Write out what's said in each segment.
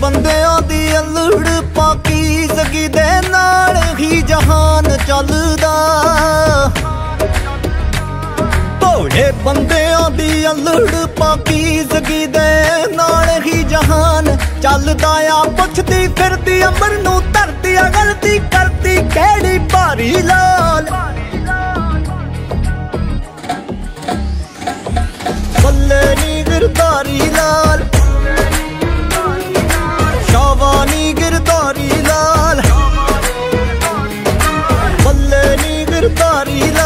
ਬੰਦਿਆਂ ਦੀ ਅਲੜ ਪਾਕੀਜ਼ਗੀ ਦੇ ਨਾਲ ਹੀ ਜਹਾਨ ਚੱਲਦਾ। ਭੋੜੇ ਬੰਦਿਆਂ ਦੀ ਅਲੜ ਪਾਕੀਜ਼ਗੀ ਦੇ ਨਾਲ ਹੀ ਜਹਾਨ ਚੱਲਦਾ ਆ। ਪੁੱਛਦੀ ਫਿਰਦੀ ਅਮਰ ਨੂੰ, ਧਰਤੀ ਅਗਲਤੀ ਕਰਤੀ ਕਿਹੜੀ ਭਾਰੀ ਲਾਲ। Marila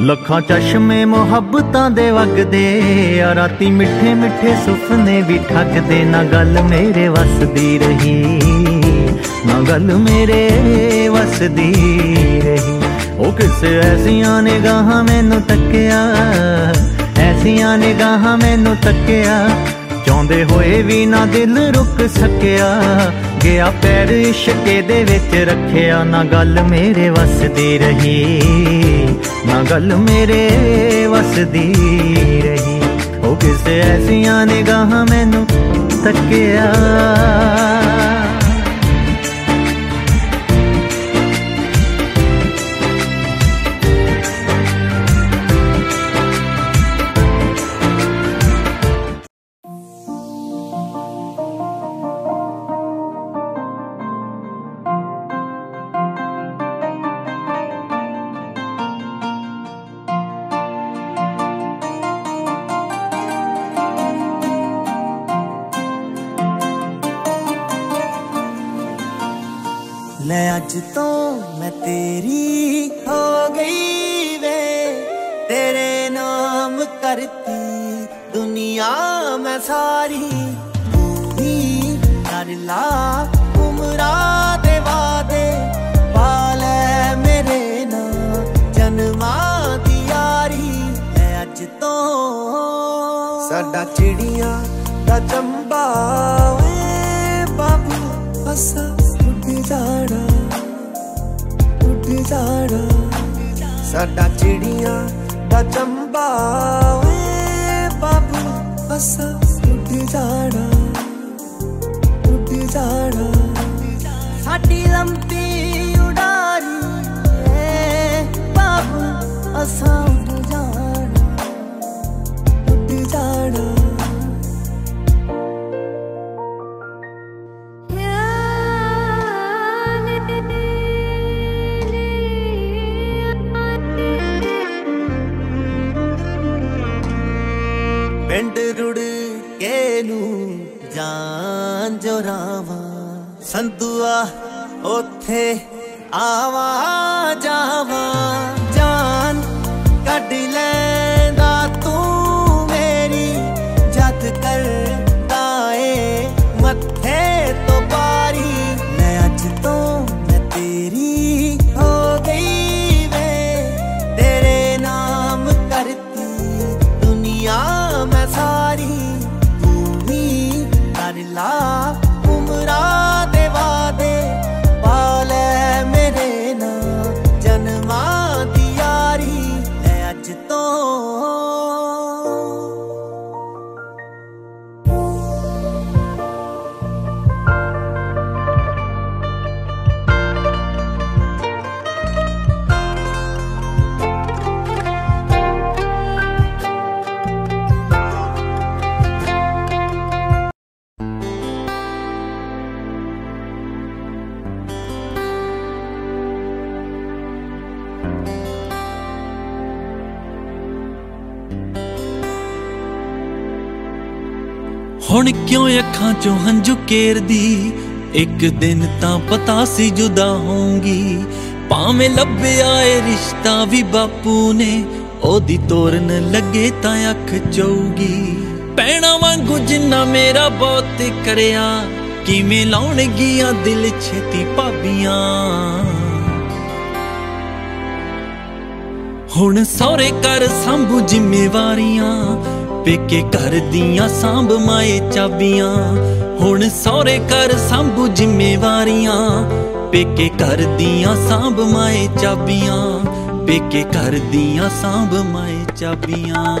ਲੱਖਾਂ ਚਸ਼ਮੇ ਮੁਹੱਬਤਾਂ ਦੇ ਵਗਦੇ ਆ, ਰਾਤੀ ਮਿੱਠੇ ਮਿੱਠੇ ਸੁਪਨੇ ਵੀ ਠੱਗਦੇ, ਨਾ ਗੱਲ ਮੇਰੇ ਵਸਦੀ ਰਹੀ, ਨਾ ਗੱਲ ਮੇਰੇ ਵਸਦੀ ਰਹੀ। ਉਹ ਕਿਸੇ ਐਸੀਆਂ ਨਿਗਾਹਾਂ ਮੈਨੂੰ ਤੱਕਿਆ, ਐਸੀਆਂ ਨਿਗਾਹਾਂ ਮੈਨੂੰ ਤੱਕਿਆ, ਚਾਹੁੰਦੇ ਹੋਏ ਵੀ ਨਾ ਦਿਲ ਰੁਕ ਸਕਿਆ ਗਿਆ ਪੈਰ ਇਸ਼ਕੇ ਦੇ ਵਿੱਚ ਰੱਖਿਆ। ਨਾ ਗੱਲ ਮੇਰੇ ਵਸਦੀ ਰਹੀ, ਨਾ ਗੱਲ ਮੇਰੇ ਵਸਦੀ ਰਹੀ। ਉਹ ਕਿਸੇ ਐਸੀਆਂ ਨਿਗਾਹਾਂ ਮੈਨੂੰ ਤੱਕਿਆ ਲੈ ਅੱਜ ਤੋਂ ਮੈਂ ਤੇਰੀ ਹੋ ਗਈ ਵੇ। ਤੇਰੇ ਨਾਮ ਕਰਤੀ ਦੁਨੀਆ ਮੈਂ ਸਾਰੀ। ਤੂੰ ਹੀ ਕਰ ਲਾ ਉਮਰਾਂ ਦੇ ਵਾਦੇ ਪਾਲੇ ਮੇਰੇ ਨਾਲ ਜਨਮਾਂ ਦੀ ਯਾਰੀ। ਲੈ ਅੱਜ ਤੋਂ ਸਾਡਾ ਚਿੜੀਆਂ ਦਾ ਚੰਬਾ ਵੇ ਬਾਬੂ ਅਸਾ। ਜਾਣਾ, ਉੱਡ ਜਾਣਾ। ਸਾਡਾ ਚਿੜੀਆਂ ਦਾ ਚੰਬਾ ਵੇ ਬਾਬੂ, ਅਸਾ ਉੱਡ ਜਾਣਾ ਉੱਡ ਜਾਣਾ। ਸਾਡੀ ਲੰਬੀ ਉਡਾਰੀ ਏ ਬਾਬੂ, ਅਸਾਂ ਪਿੰਡ ਰੁੜ ਕੇ ਨੂੰ ਜਾਨ ਜੋਰਾਵਾ ਸੰਦੂਆ ਉੱਥੇ ਆਵਾ ਜਾਵਾਂ। ਹੁਣ ਕਿਉਂ ਅੱਖਾਂ ਚੋਂ ਹੰਝੂ ਕੇਰਦੀ? ਇੱਕ ਦਿਨ ਤਾਂ ਪਤਾ ਸੀ ਜੁਦਾ ਹੋਊਂਗੀ। ਭਾਵੇਂ ਲੱਭਿਆ ਏ ਰਿਸ਼ਤਾ ਵੀ ਬਾਪੂ ਨੇ, ਉਹਦੀ ਤੋਰਨ ਲੱਗੇ ਤਾਂ ਅੱਖ ਚਊਗੀ। ਪੈਣਾ ਵਾਂਗੂ ਜਿੰਨਾ ਮੇਰਾ ਬਹੁਤ ਕਰਿਆ, ਕਿਵੇਂ ਲਾਉਣਗੀਆਂ ਦਿਲ ਛੇਤੀ ਭਾਬੀਆਂ? ਹੁਣ ਸੌਰੇ ਕਰ ਸੰਭੂ ਜ਼ਿੰਮੇਵਾਰੀਆਂ ਪੇਕੇ ਘਰ ਦੀਆਂ ਸਾਂਭ ਮਾਏ ਚਾਬੀਆਂ। ਹੁਣ ਸਹੁਰੇ ਘਰ ਸੰਭੂ ਜ਼ਿੰਮੇਵਾਰੀਆਂ। ਪੇਕੇ ਘਰ ਦੀਆਂ ਸਾਂਭ ਮਾਏ ਚਾਬੀਆਂ। ਪੇਕੇ ਘਰ ਦੀਆਂ ਸਾਂਭ ਮਾਏ ਚਾਬੀਆਂ।